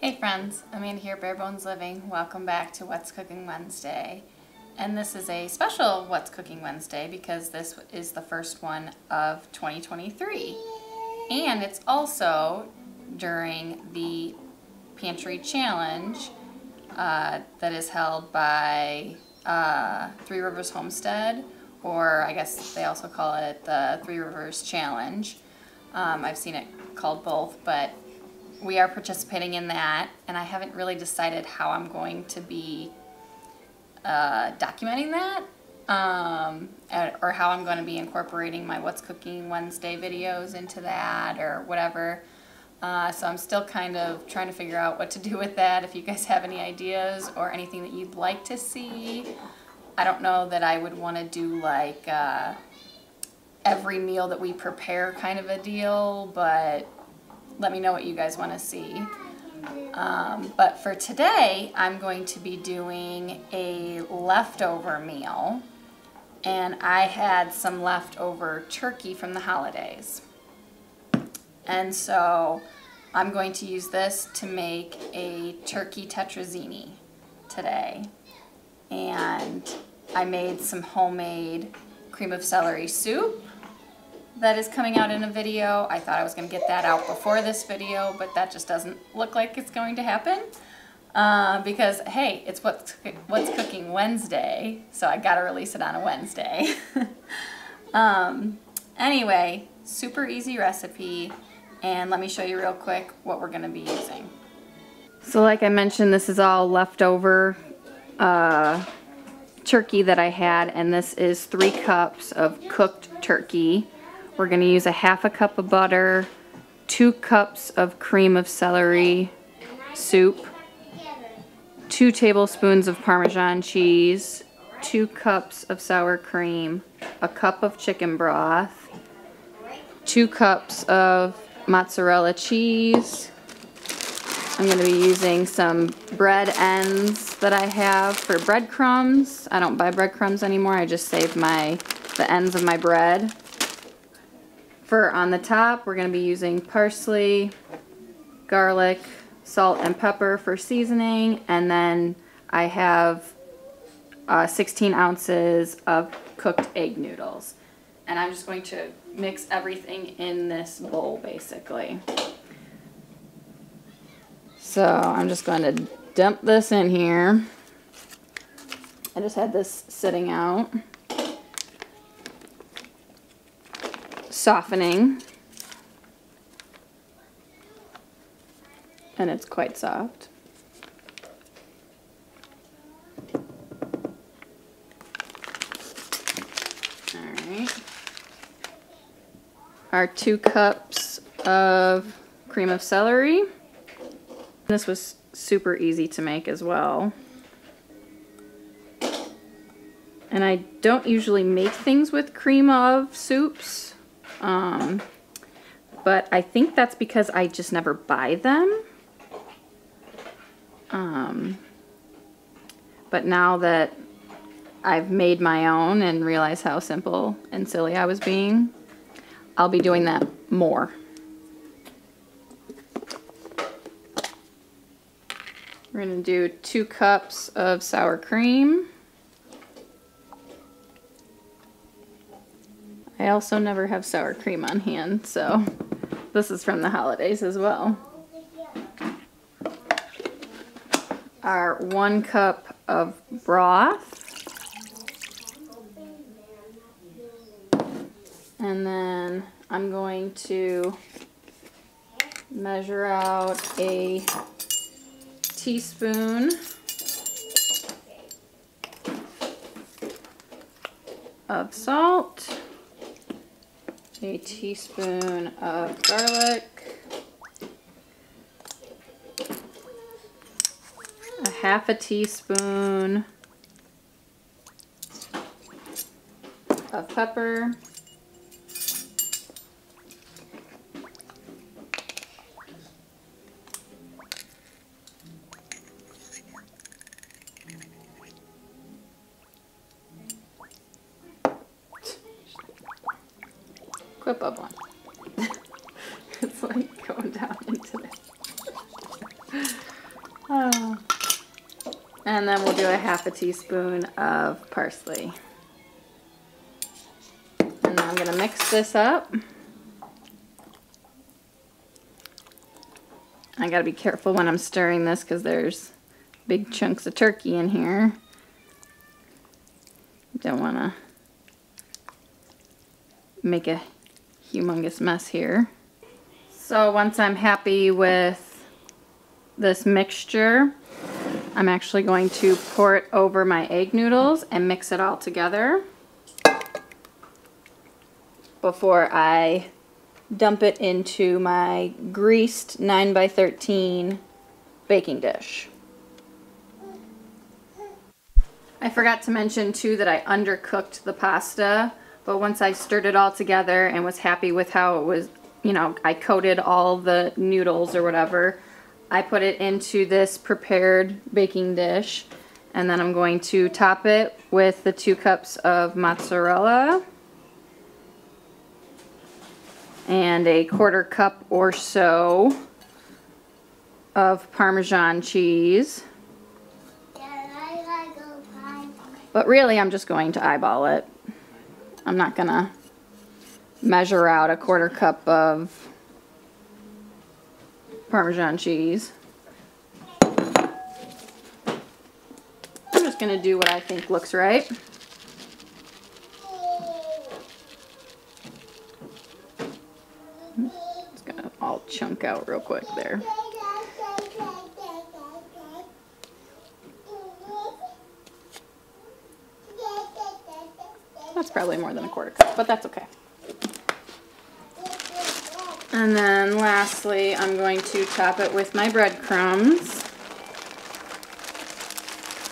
Hey friends, Amanda here, Bear Bones Living. Welcome back to What's Cooking Wednesday. And this is a special What's Cooking Wednesday because this is the first one of 2023. And it's also during the Pantry Challenge uh, that is held by uh, Three Rivers Homestead, or I guess they also call it the Three Rivers Challenge. Um, I've seen it called both, but we are participating in that, and I haven't really decided how I'm going to be uh, documenting that, um, or how I'm going to be incorporating my What's Cooking Wednesday videos into that, or whatever. Uh, so I'm still kind of trying to figure out what to do with that. If you guys have any ideas or anything that you'd like to see, I don't know that I would want to do like uh, every meal that we prepare kind of a deal, but let me know what you guys want to see. Um, but for today, I'm going to be doing a leftover meal. And I had some leftover turkey from the holidays. And so I'm going to use this to make a turkey tetrazzini today. And I made some homemade cream of celery soup that is coming out in a video. I thought I was going to get that out before this video, but that just doesn't look like it's going to happen. Uh, because, hey, it's what's, what's Cooking Wednesday, so I got to release it on a Wednesday. um, anyway, super easy recipe, and let me show you real quick what we're going to be using. So like I mentioned, this is all leftover uh, turkey that I had, and this is three cups of cooked turkey. We're to use a half a cup of butter, two cups of cream of celery soup, two tablespoons of Parmesan cheese, two cups of sour cream, a cup of chicken broth, two cups of mozzarella cheese. I'm to be using some bread ends that I have for breadcrumbs. I don't buy breadcrumbs anymore. I just save my the ends of my bread. For on the top, we're going to be using parsley, garlic, salt, and pepper for seasoning. And then I have uh, 16 ounces of cooked egg noodles. And I'm just going to mix everything in this bowl, basically. So I'm just going to dump this in here. I just had this sitting out. Softening. And it's quite soft. Alright. Our two cups of cream of celery. This was super easy to make as well. And I don't usually make things with cream of soups. Um, but I think that's because I just never buy them. Um, but now that I've made my own and realized how simple and silly I was being, I'll be doing that more. We're to do two cups of sour cream. I also never have sour cream on hand, so this is from the holidays as well. Our one cup of broth. And then I'm going to measure out a teaspoon of salt a teaspoon of garlic, a half a teaspoon of pepper, Quit bubbling. it's like going down into it. Oh. And then we'll do a half a teaspoon of parsley. And I'm gonna mix this up. I gotta be careful when I'm stirring this because there's big chunks of turkey in here. Don't wanna make a humongous mess here. So once I'm happy with this mixture, I'm actually going to pour it over my egg noodles and mix it all together before I dump it into my greased 9 by 13 baking dish. I forgot to mention too that I undercooked the pasta, but once I stirred it all together and was happy with how it was, you know, I coated all the noodles or whatever, I put it into this prepared baking dish and then I'm going to top it with the two cups of mozzarella and a quarter cup or so of Parmesan cheese. But really I'm just going to eyeball it. I'm not gonna measure out a quarter cup of Parmesan cheese. I'm just gonna do what I think looks right. It's gonna all chunk out real quick there. That's probably more than a quarter cup, but that's okay. And then lastly, I'm going to top it with my breadcrumbs.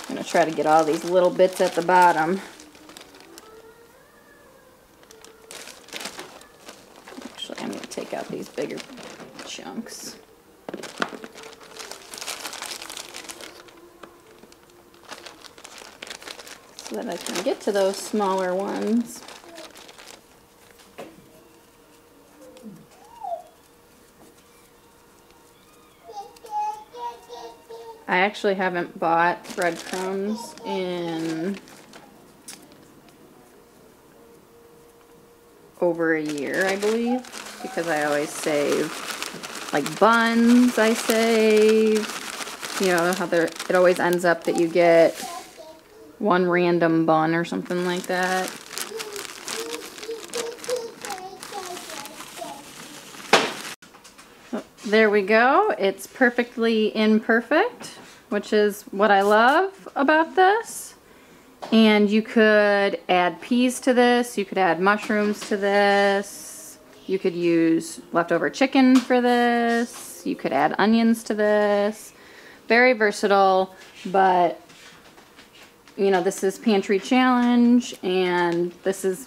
I'm going to try to get all these little bits at the bottom. Actually, I'm going to take out these bigger chunks. So that I can get to those smaller ones. I actually haven't bought breadcrumbs in over a year, I believe, because I always save like buns, I save. You know how there it always ends up that you get one random bun or something like that. Oh, there we go. It's perfectly imperfect which is what I love about this. And you could add peas to this, you could add mushrooms to this, you could use leftover chicken for this, you could add onions to this. Very versatile, but you know, this is Pantry Challenge, and this is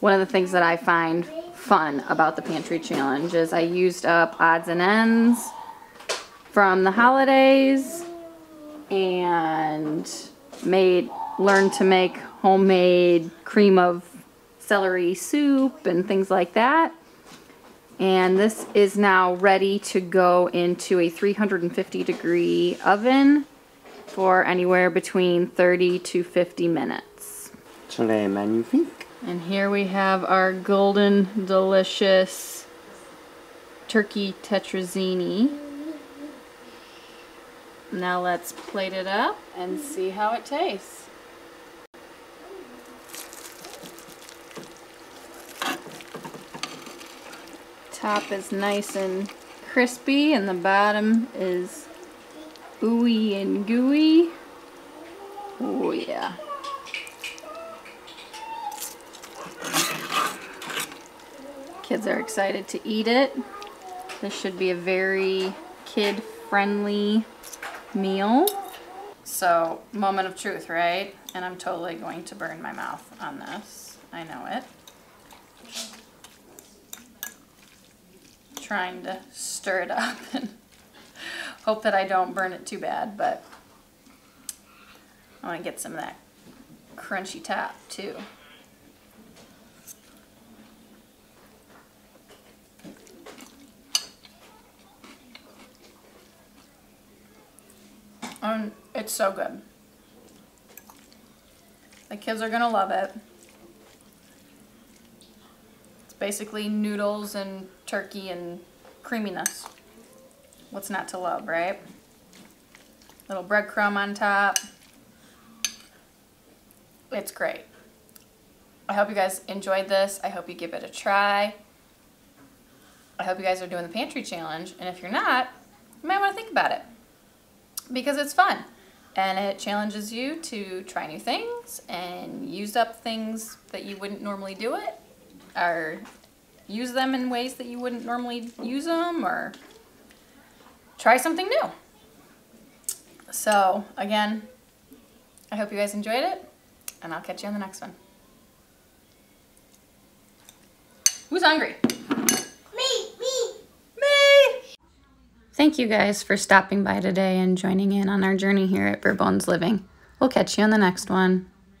one of the things that I find fun about the Pantry Challenge is I used up odds and ends from the holidays and made learned to make homemade cream of celery soup and things like that. And this is now ready to go into a 350 degree oven for anywhere between 30 to 50 minutes. Très magnifique. And here we have our golden delicious turkey tetrazzini. Now let's plate it up and see how it tastes. Top is nice and crispy and the bottom is ooey and gooey. Oh yeah. Kids are excited to eat it. This should be a very kid friendly meal. So, moment of truth, right? And I'm totally going to burn my mouth on this. I know it. Trying to stir it up and hope that I don't burn it too bad, but I want to get some of that crunchy top too. And it's so good. The kids are gonna love it. It's basically noodles and turkey and creaminess. What's not to love, right? Little breadcrumb on top. It's great. I hope you guys enjoyed this. I hope you give it a try. I hope you guys are doing the pantry challenge. And if you're not, you might want to think about it because it's fun and it challenges you to try new things and use up things that you wouldn't normally do it or use them in ways that you wouldn't normally use them or try something new. So, again, I hope you guys enjoyed it and I'll catch you on the next one. Who's hungry? Me, me. Me! Thank you guys for stopping by today and joining in on our journey here at Bear Bones Living. We'll catch you on the next one.